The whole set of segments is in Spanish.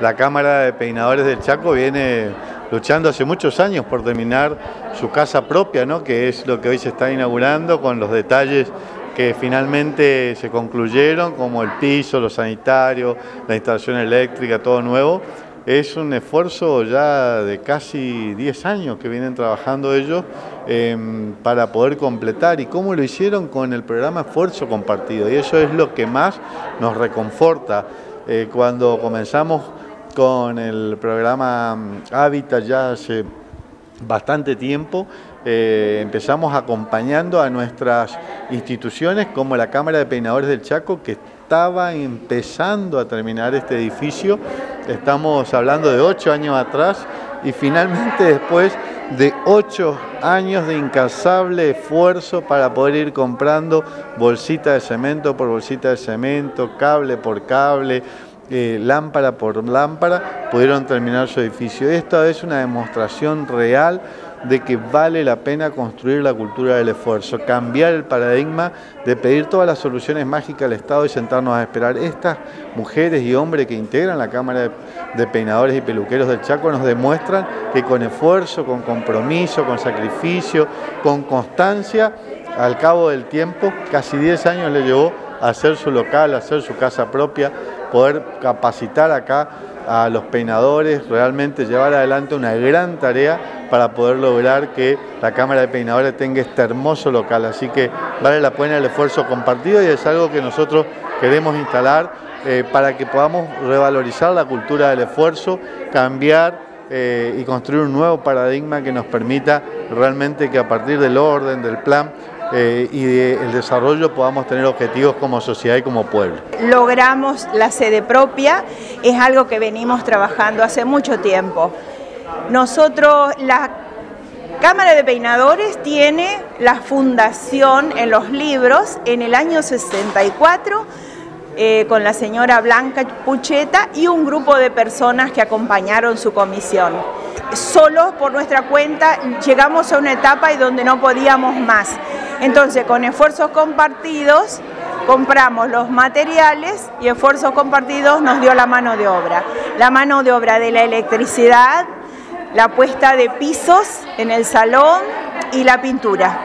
la Cámara de Peinadores del Chaco viene luchando hace muchos años por terminar su casa propia, ¿no? que es lo que hoy se está inaugurando con los detalles que finalmente se concluyeron, como el piso, los sanitarios, la instalación eléctrica, todo nuevo. Es un esfuerzo ya de casi 10 años que vienen trabajando ellos em, para poder completar y cómo lo hicieron con el programa Esfuerzo Compartido. Y eso es lo que más nos reconforta. Eh, cuando comenzamos con el programa mm, Hábitat ya hace bastante tiempo. Eh, empezamos acompañando a nuestras instituciones como la Cámara de Peinadores del Chaco, que estaba empezando a terminar este edificio. Estamos hablando de ocho años atrás y finalmente después de ocho años de incansable esfuerzo para poder ir comprando bolsita de cemento por bolsita de cemento, cable por cable, eh, lámpara por lámpara, pudieron terminar su edificio. Esta es una demostración real de que vale la pena construir la cultura del esfuerzo, cambiar el paradigma de pedir todas las soluciones mágicas al Estado y sentarnos a esperar. Estas mujeres y hombres que integran la Cámara de Peinadores y Peluqueros del Chaco nos demuestran que con esfuerzo, con compromiso, con sacrificio, con constancia, al cabo del tiempo, casi 10 años le llevó hacer su local, hacer su casa propia, poder capacitar acá a los peinadores, realmente llevar adelante una gran tarea para poder lograr que la Cámara de Peinadores tenga este hermoso local. Así que vale la pena el esfuerzo compartido y es algo que nosotros queremos instalar eh, para que podamos revalorizar la cultura del esfuerzo, cambiar eh, y construir un nuevo paradigma que nos permita realmente que a partir del orden, del plan, eh, y del desarrollo podamos tener objetivos como sociedad y como pueblo. Logramos la sede propia, es algo que venimos trabajando hace mucho tiempo. Nosotros, la Cámara de Peinadores tiene la fundación en los libros en el año 64 eh, con la señora Blanca Pucheta y un grupo de personas que acompañaron su comisión. Solo por nuestra cuenta llegamos a una etapa y donde no podíamos más. Entonces, con esfuerzos compartidos, compramos los materiales y esfuerzos compartidos nos dio la mano de obra. La mano de obra de la electricidad, la puesta de pisos en el salón y la pintura.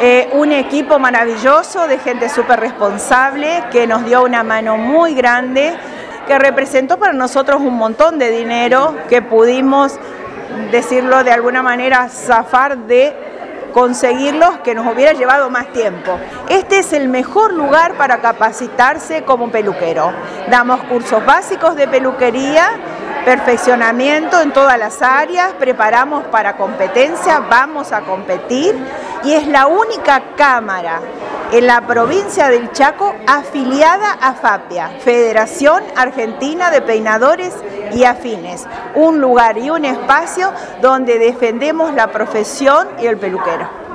Eh, un equipo maravilloso de gente súper responsable que nos dio una mano muy grande, que representó para nosotros un montón de dinero que pudimos, decirlo de alguna manera, zafar de conseguirlos que nos hubiera llevado más tiempo. Este es el mejor lugar para capacitarse como peluquero. Damos cursos básicos de peluquería, perfeccionamiento en todas las áreas, preparamos para competencia, vamos a competir y es la única cámara en la provincia del Chaco afiliada a FAPIA, Federación Argentina de Peinadores y Afines, un lugar y un espacio donde defendemos la profesión y el peluquero.